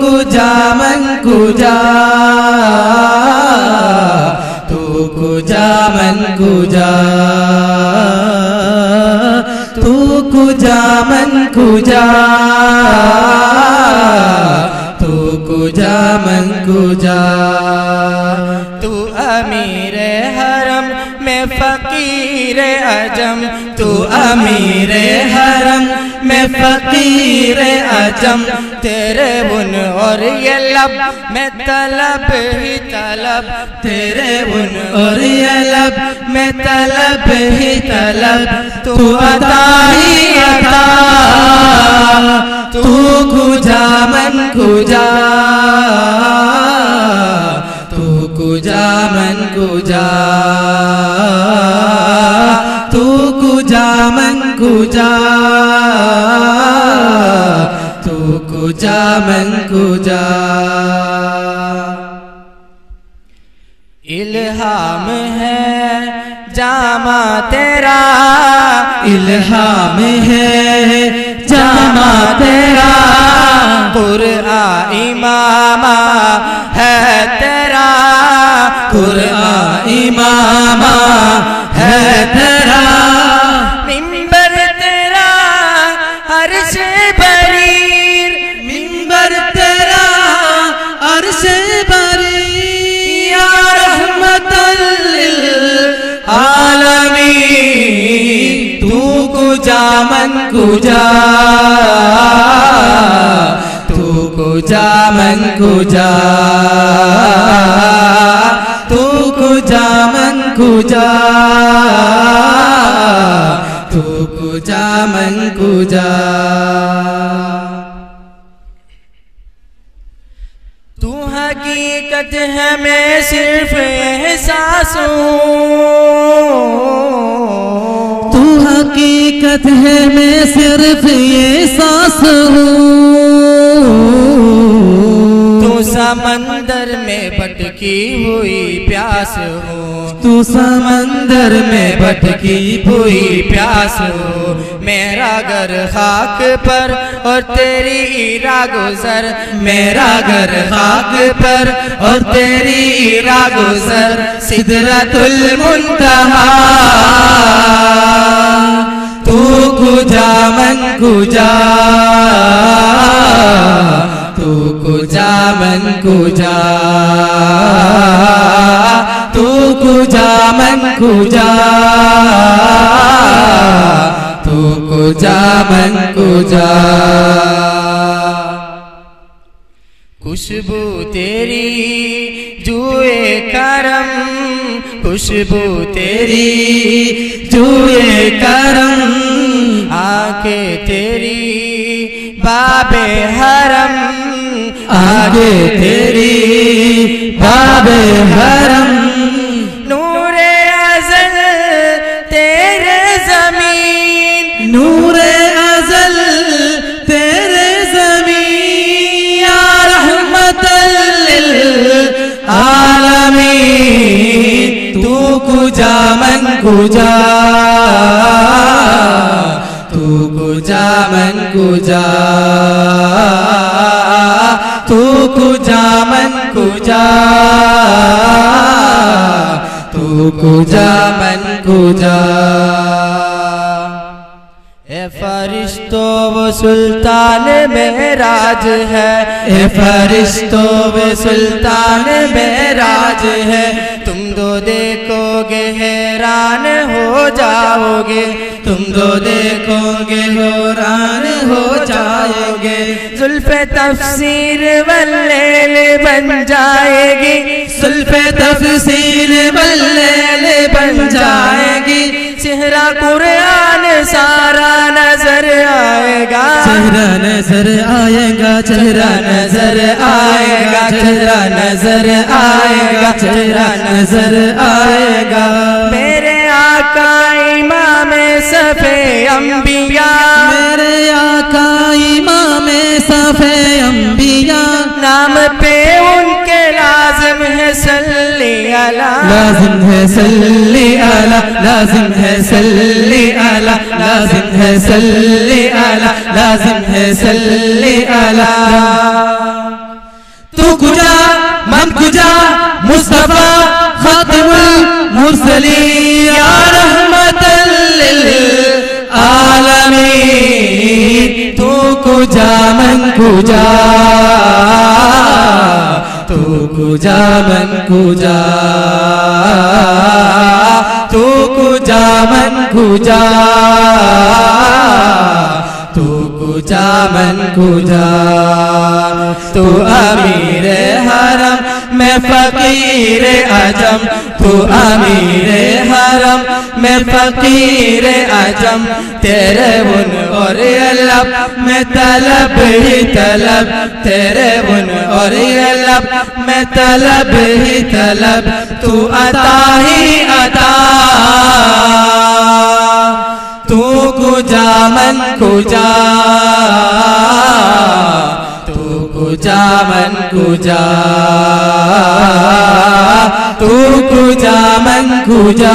कुजा मन कुजा, तू कुजा मन कुजा, तू कुजा मन कुजा, तू कुजा मन कुजा। तू अमीर हरम में फकीर अजम, तू अमीर हरम फकीर अजम तेरे बुन और ये लब, में तलब ही तलब। तेरे उन और ये लब, में तलब ही तलब। तू अता ही अता तू कुजा मन कुजा तू कुजा मन कुजा तू कुजा मन कुजा तू कुजा मन कुजा इल्हाम है जामा तेरा। इल्हाम है जामा तेरा। कुरआ इमामा है तेरा। कुरआ इमामा मन कुजा, तू कुजा मन कुजा, तू कुजा मन कुजा, तू कुजा मन कुजा। तू हकीकत है मैं सिर्फ़ हूँ तू हकीकत है मैं सिर्फ़ ये सांस। हूँ समंदर में भटकी हुई प्यास हो। तू समंदर में भटकी हुई प्यास हो। मेरा घर खाक पर और तेरी ईरा गुजर। मेरा घर खाक पर और तेरी ईरा गुजर। सिदरतुल मुंतहा। तू कुजा मन कुजा मन कुजा तू कुजा मन कुजा तू कुजा मन कुजा खुशबू तेरी, जुए करम। खुशबू तेरी, जुए करम। आके तेरी, बाबे हरम। आगे तेरी बाबे हरम। नूरे अजल तेरे ज़मीन। नूरे अजल तेरे ज़मीन। या रहमतल लिल आलमीन। तू कुजा मन कुजा। तू कुजा मन कुजा। तू कुजा मन कुजा, तू कुजा मन कुजा। फरिश्तो, वो सुल्तान मेराज है। ए फरिश्तो, वे सुल्तान मेराज है। तुम दो देखोगे, हैरान हो जाओगे। तुम दो देखोगे हो जाओगे। जुल्फे तफसीर वल्लेल बन जाएगी। सुल्फे तफसील बल्ले बन जाएगी। चेहरा कुरान सारा नज़र आएगा। चेहरा नज़र आएगा चेहरा नज़र आएगा चेहरा नज़र आएगा चेहरा नज़र आएगा। मेरे आका इमाम सफे अंबिया लाजिम है सल्ली अला, लाजिम है सल्ली अला, लाजिम है सल्ली अला, लाजिम है सल्ली अला। तू कुजा मन कुजा मुस्तफ़ा खातिमुल मुरसलीन। या रहमतल आलमीन, तू कुजा मन कुजा तू कुजा मन कुजा तू कुजा मन कुजा तू कुजा मन कुजा तू अमीर हरम, मैं फकीर अजम। तू अमीर मैं फकीर अजम तेरे बुन और लब मैं तलब ही तलब, तेरे बुन और लब मैं तलब ही तलब, तू अता ही अता। तू कुजा मन कुजा कुजा मन कुजा तू कुजा मन कुजा